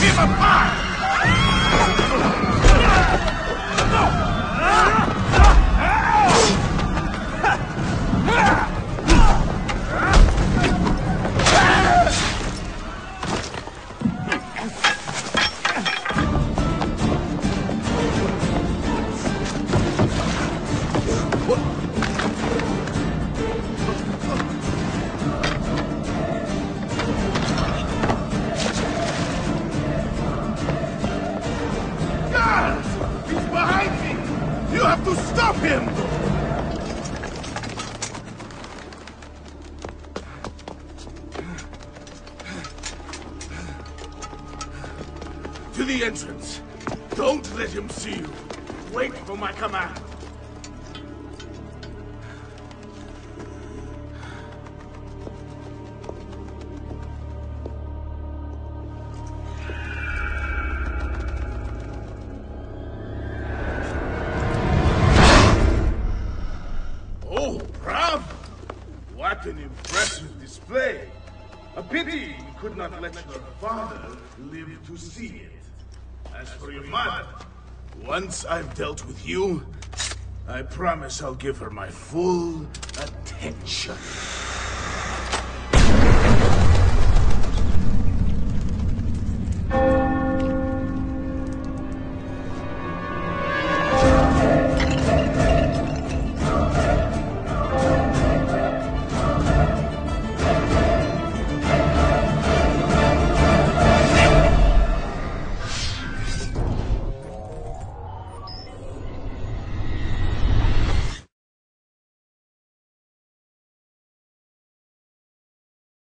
rip him apart! Have to stop him! To the entrance. Don't let him see you. Wait for my command. Bravo! What an impressive display! A pity you could not let your father live to see it. As for your mother, once I've dealt with you, I promise I'll give her my full attention.